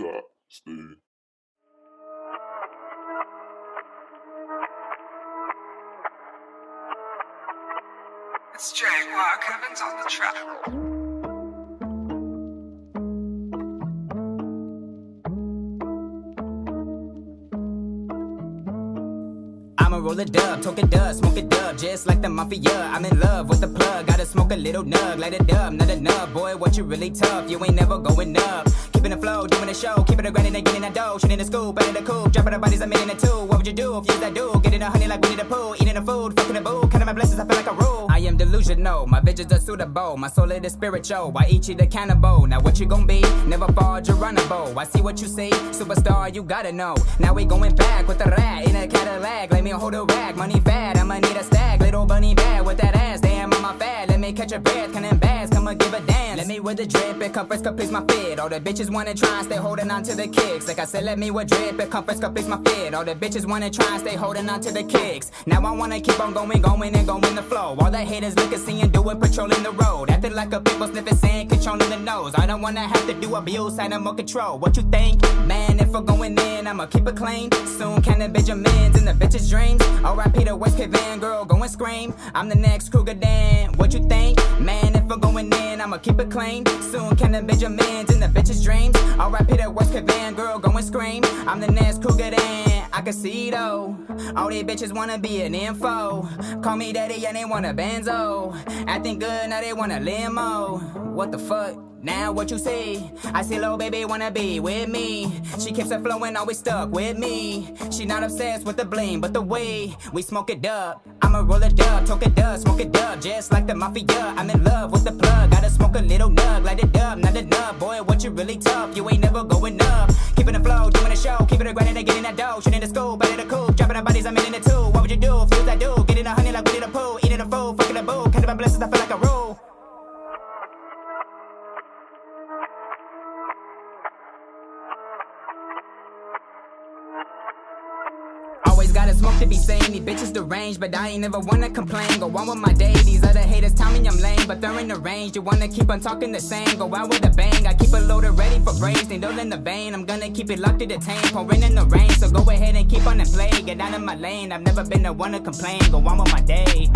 top, Steve. It's Jaguar Kevin's on the track. I'ma roll a dub, talk a dub, smoke a dub, just like the mafia. I'm in love with the plug, gotta smoke a little nug, light a dub, not enough. Boy, what you really tough, you ain't never going up. Keeping the flow, doing the show, keeping the grinding and getting that dough, shooting the scoop, out the coop, dropping the bodies, I'm in it too. What would you do if you was that dude? Getting a honey like we Winnie the Pooh, eating the food, fucking the boo, counting my blessings, I feel like a rule. I am delusional, my visions are suitable, my soul is spiritual. I eat you the cannibal, now what you gon' be? Never fall, Geronimo. I see what you see, superstar, you gotta know. Now we going back with the rat in a Cadillac, let me hold a rag, money bad, I'ma need a stag, little bunny bad with that ass, damn on my fat, let me catch a breath, can with the drip, it comforts, completes my fit. All the bitches wanna try and stay holding on to the kicks. Like I said, let me with drip, it comforts, completes my fit. All the bitches wanna try and stay holding on to the kicks. Now I wanna keep on going, going and going the flow. All the haters looking, seeing, doing, patrolling the road. Acting like a people sniffing, saying, controlling the nose. I don't wanna have to do abuse, more control. What you think? Man, if we're going in, I'ma keep it clean. Soon can the Benjamins in the bitches' dreams. R.I.P. the West Kid girl, go and scream. I'm the next Kruger Dan. What you think? Man, we're going in, I'ma keep it clean. Soon can the Benjamins in the bitches' dreams. R.I.P. the West Kid Van girl, go and scream. I'm the next Kruger Dan. I can see though. All these bitches wanna be an info. Call me daddy and they want a benzo. Acting good, now they want a limo. What the fuck? Now what you see? I see little baby wanna be with me. She keeps it flowing, always stuck with me. She not obsessed with the bling, but the way we smoke it up. I'ma roll it up, talk it up, smoke it up, just like the mafia. I'm in love really tough? You ain't never going up. Keeping the flow, doing the show, keeping it grinding and getting that dough. Shooting the out of the coop, dropping the bodies, I'm in it too. What would you do if you that dude? Getting Always gotta smoke to be sane. These bitches deranged, but I ain't never wanna complain. Go on with my day. These other haters tell me I'm lame, but they're in the range. You wanna keep on talking the same. Go out with a bang. I keep it loaded, ready for brains. Needle in the vein. I'm gonna keep it locked to the tank. Pouring in the rain, so go ahead and keep on and play. Get out of my lane. I've never been the one to complain. Go on with my day.